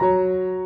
Música